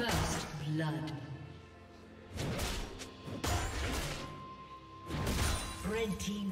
First blood. Red team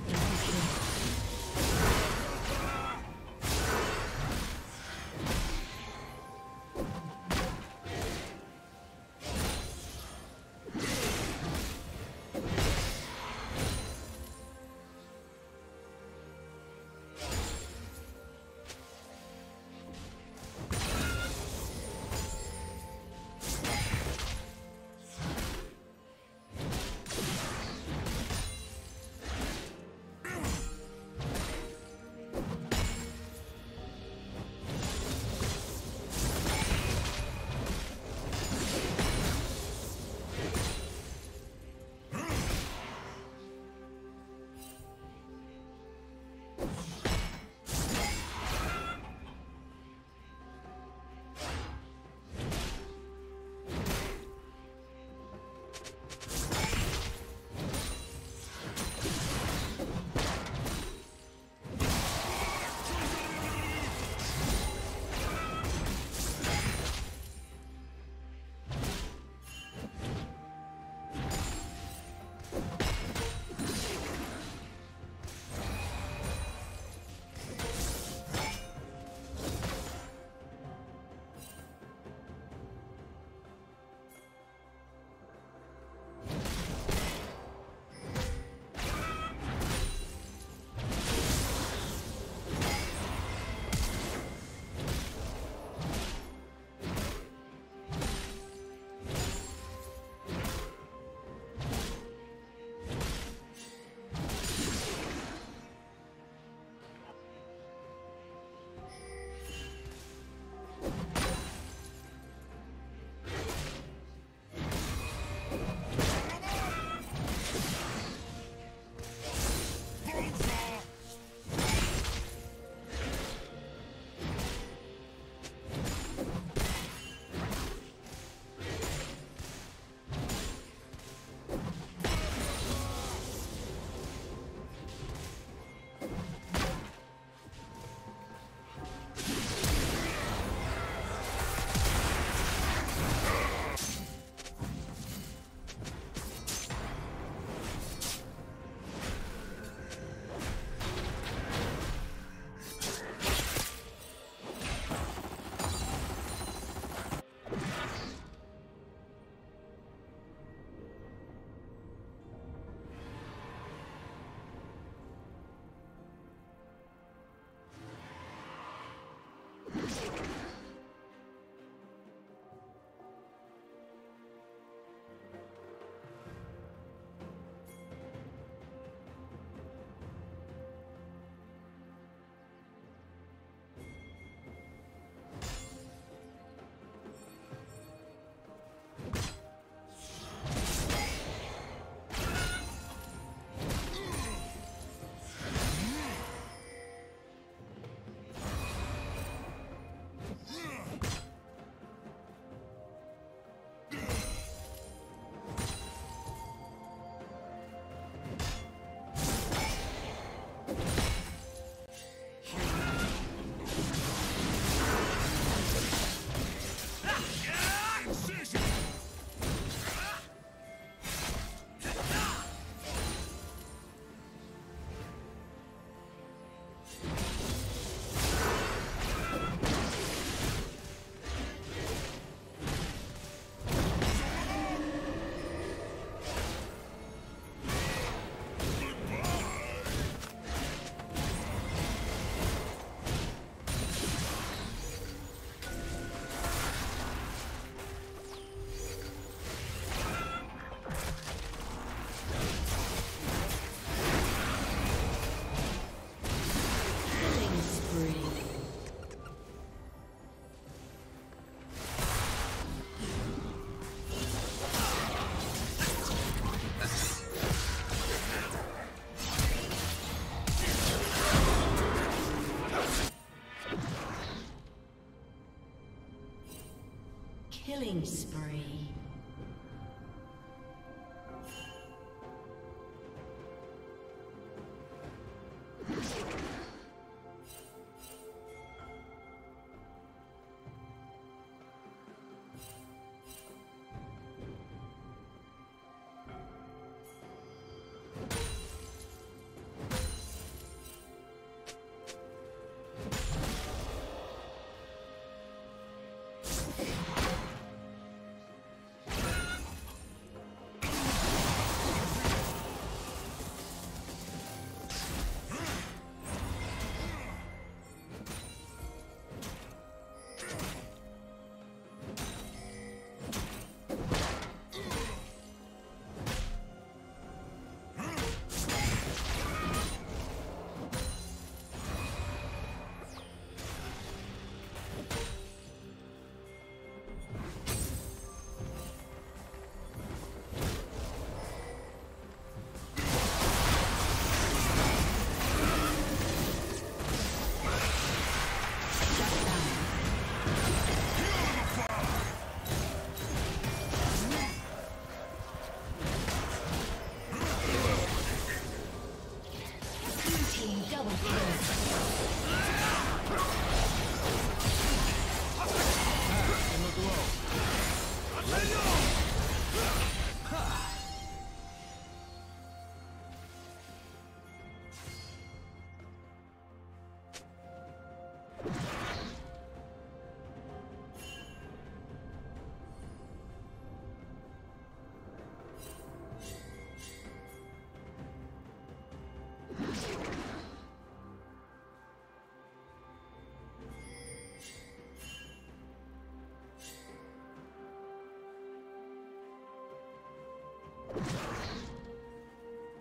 Killing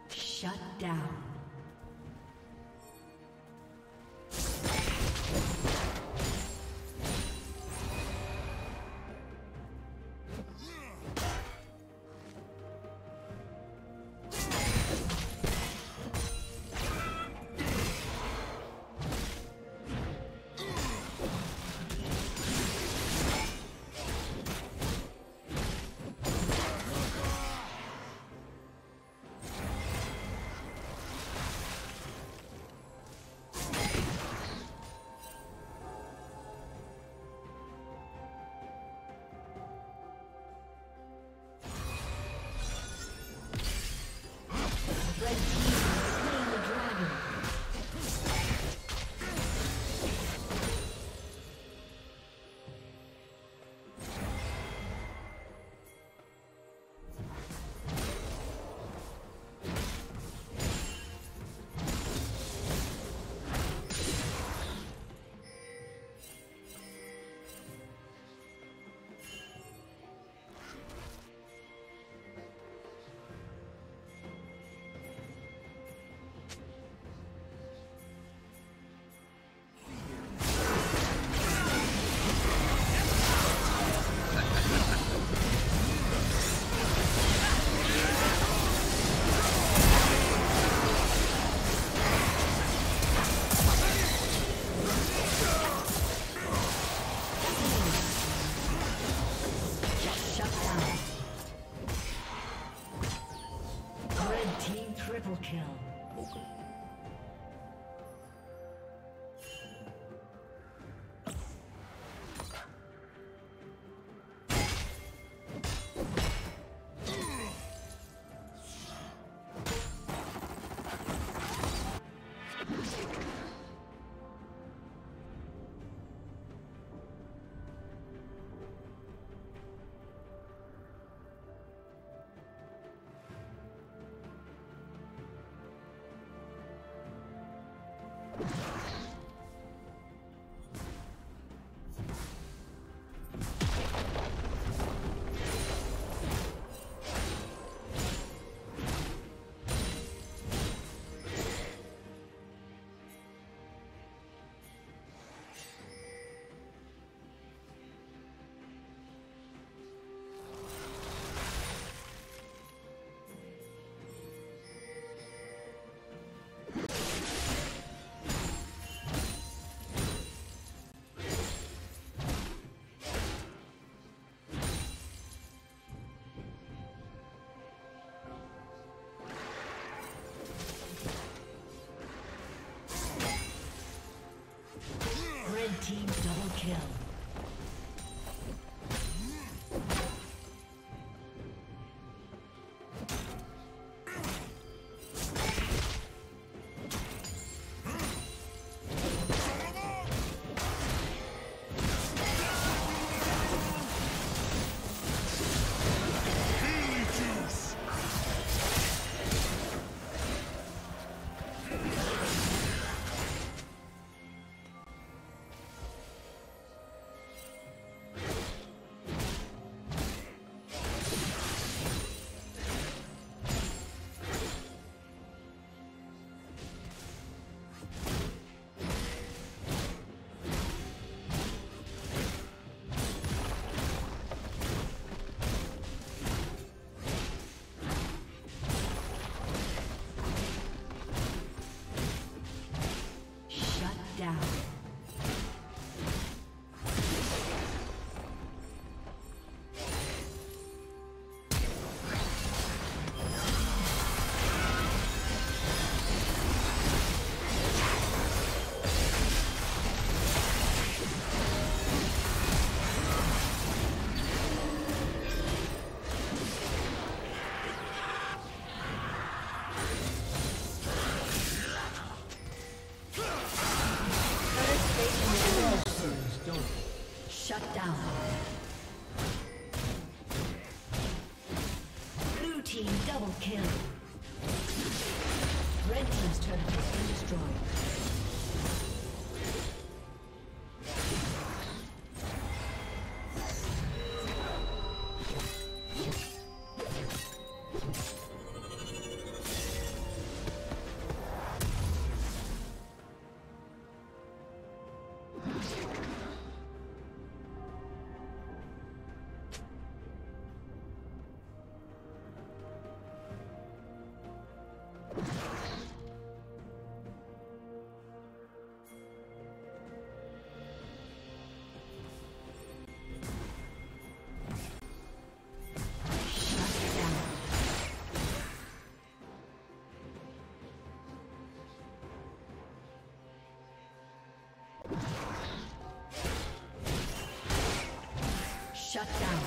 Shut down. Shut down.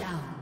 Down.